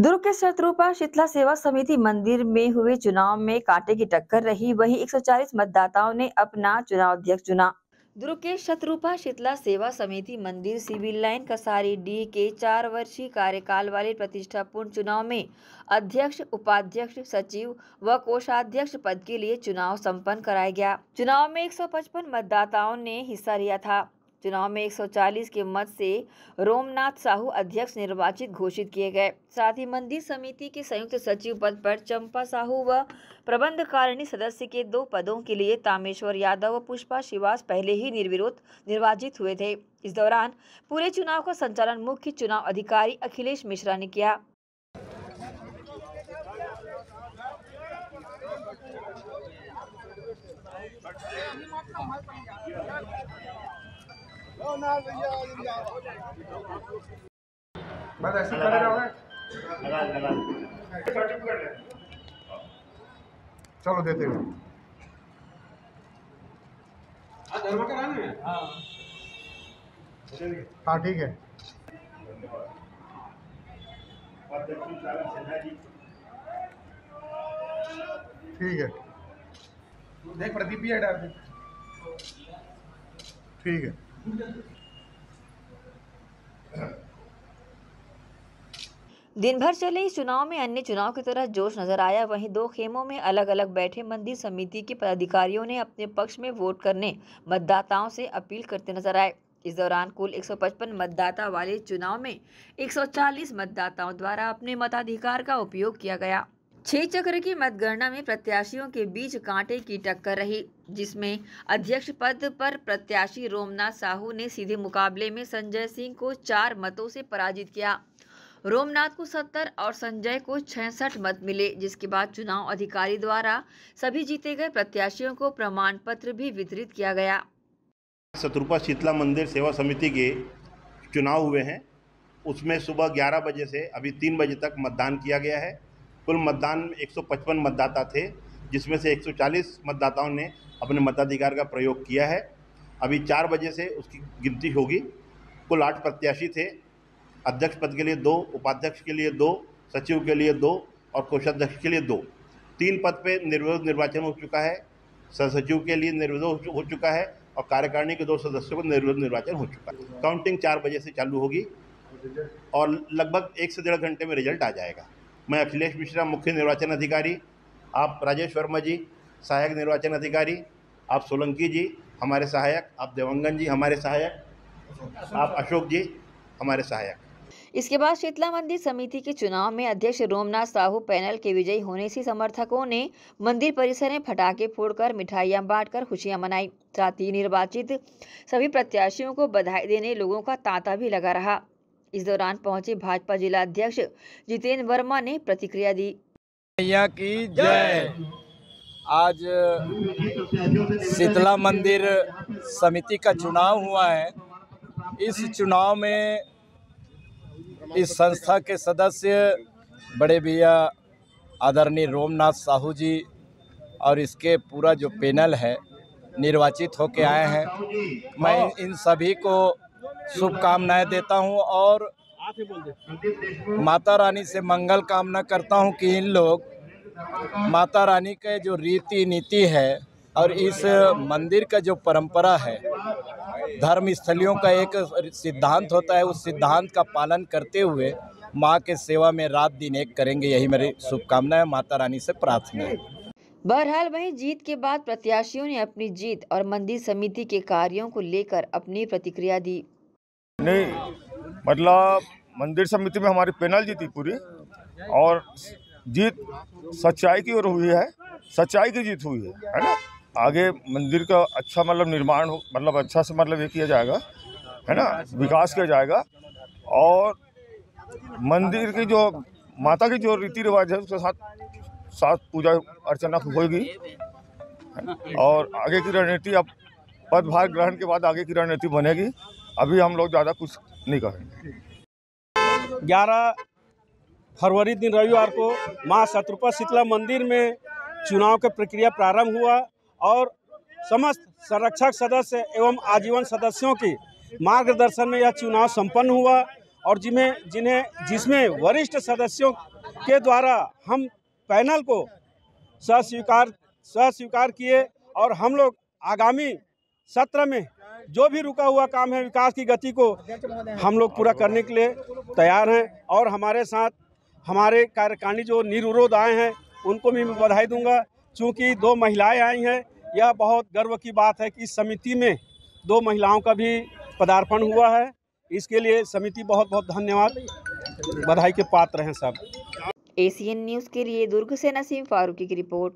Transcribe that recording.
दुर्ग के शत्रुपा शीतला सेवा समिति मंदिर में हुए चुनाव में कांटे की टक्कर रही। वहीं 140 मतदाताओं ने अपना चुनाव अध्यक्ष चुना। दुर्ग के शत्रुपा शीतला सेवा समिति मंदिर सिविल लाइन कसारी डी के चार वर्षीय कार्यकाल वाले प्रतिष्ठापूर्ण चुनाव में अध्यक्ष, उपाध्यक्ष, सचिव व कोषाध्यक्ष पद के लिए चुनाव संपन्न कराया गया। चुनाव में 155 मतदाताओं ने हिस्सा लिया था। चुनाव में 140 के मत से रोमनाथ साहू अध्यक्ष निर्वाचित घोषित किए गए। साथ ही मंदिर समिति के संयुक्त सचिव पद पर चंपा साहू व प्रबंध कारिणी सदस्य के दो पदों के लिए तामेश्वर यादव व पुष्पा श्रीवास पहले ही निर्विरोध निर्वाचित हुए थे। इस दौरान पूरे चुनाव का संचालन मुख्य चुनाव अधिकारी अखिलेश मिश्रा ने किया। बस ऐसे खड़े रहोगे चलो देते हैं। हाँ ठीक है। ठीक है। देख प्रदीप भी है ठीक है। दिन भर चले इस चुनाव में अन्य चुनाव की तरह जोश नज़र आया। वहीं दो खेमों में अलग अलग बैठे मंदिर समिति के पदाधिकारियों ने अपने पक्ष में वोट करने मतदाताओं से अपील करते नज़र आए। इस दौरान कुल 155 मतदाता वाले चुनाव में 140 मतदाताओं द्वारा अपने मताधिकार का उपयोग किया गया। छह चक्र की मतगणना में प्रत्याशियों के बीच कांटे की टक्कर रही, जिसमें अध्यक्ष पद पर प्रत्याशी रोमनाथ साहू ने सीधे मुकाबले में संजय सिंह को चार मतों से पराजित किया। रोमनाथ को 70 और संजय को 66 मत मिले, जिसके बाद चुनाव अधिकारी द्वारा सभी जीते गए प्रत्याशियों को प्रमाण पत्र भी वितरित किया गया। शत्रुपा शीतला मंदिर सेवा समिति के चुनाव हुए हैं। उसमें सुबह 11 बजे से अभी 3 बजे तक मतदान किया गया है। कुल मतदान में 155 मतदाता थे, जिसमें से 140 मतदाताओं ने अपने मताधिकार का प्रयोग किया है। अभी चार बजे से उसकी गिनती होगी। कुल आठ प्रत्याशी थे। अध्यक्ष पद के लिए दो, उपाध्यक्ष के लिए दो, सचिव के लिए दो और कोषाध्यक्ष के लिए दो। तीन पद पे निर्विरोध निर्वाचन हो चुका है। सचिव के लिए निर्विरोध हो चुका है और कार्यकारिणी के दो सदस्यों को निर्विरोध निर्वाचन हो चुका है। काउंटिंग चार बजे से चालू होगी और लगभग एक से डेढ़ घंटे में रिज़ल्ट आ जाएगा। मैं अखिलेश मिश्रा, मुख्य निर्वाचन अधिकारी, आप राजेश वर्मा जी, सहायक निर्वाचन अधिकारी, आप सोलंकी जी, हमारे सहायक, आप देवंगन जी, हमारे सहायक, आप अशोक जी, हमारे सहायक। इसके बाद शीतला मंदिर समिति के चुनाव में अध्यक्ष रोमनाथ साहू पैनल के विजयी होने से समर्थकों ने मंदिर परिसर में पटाखे फोड़कर मिठाइयाँ बांटकर खुशियाँ मनाई। साथ ही निर्वाचित सभी प्रत्याशियों को बधाई देने लोगों का तांता भी लगा रहा। इस दौरान पहुँचे भाजपा जिला अध्यक्ष जितेंद्र वर्मा ने प्रतिक्रिया दी। मैया की जय। आज शीतला मंदिर समिति का चुनाव हुआ है। इस चुनाव में इस संस्था के सदस्य बड़े भैया आदरणीय रोमनाथ साहू जी और इसके पूरा जो पैनल है, निर्वाचित होके आए हैं। मैं इन सभी को शुभकामनाएँ देता हूँ और माता रानी से मंगल कामना करता हूँ कि इन लोग माता रानी के जो रीति नीति है और इस मंदिर का जो परंपरा है, धर्म स्थलियों का एक सिद्धांत होता है, उस सिद्धांत का पालन करते हुए माँ के सेवा में रात दिन एक करेंगे। यही मेरी शुभकामना है माता रानी से प्रार्थना है। बहरहाल, वहीं जीत के बाद प्रत्याशियों ने अपनी जीत और मंदिर समिति के कार्यों को लेकर अपनी प्रतिक्रिया दी। नहीं मतलब मंदिर समिति में हमारी पैनल जीती पूरी और जीत सच्चाई की ओर हुई है, सच्चाई की जीत हुई है है ना? आगे मंदिर का अच्छा मतलब निर्माण हो मतलब अच्छा से मतलब ये किया जाएगा, है ना? विकास किया जाएगा और मंदिर की जो माता की जो रीति रिवाज है, उसके साथ साथ पूजा अर्चना होगी और आगे की रणनीति अब पदभार ग्रहण के बाद आगे की रणनीति बनेगी। अभी हम लोग ज़्यादा कुछ नहीं कहेंगे ग्यारह फरवरी दिन रविवार को माँ शत्रुपा शीतला मंदिर में चुनाव का प्रक्रिया प्रारंभ हुआ और समस्त संरक्षक सदस्य एवं आजीवन सदस्यों की मार्गदर्शन में यह चुनाव संपन्न हुआ और जिन्हें जिन्हें, जिसमें वरिष्ठ सदस्यों के द्वारा हम पैनल को सस्वीकार सस्वीकार किए और हम लोग आगामी सत्र में जो भी रुका हुआ काम है विकास की गति को हम लोग पूरा करने के लिए तैयार हैं और हमारे साथ हमारे कार्यकारिणी जो निर्विरोध आए हैं, उनको भी मैं बधाई दूँगा। चूँकि दो महिलाएँ आई हैं, यह बहुत गर्व की बात है कि इस समिति में दो महिलाओं का भी पदार्पण हुआ है। इसके लिए समिति बहुत बहुत धन्यवाद। बधाई के पात्र हैं सब। एसीएन न्यूज़ के लिए दुर्ग से नसीम फारूकी की रिपोर्ट।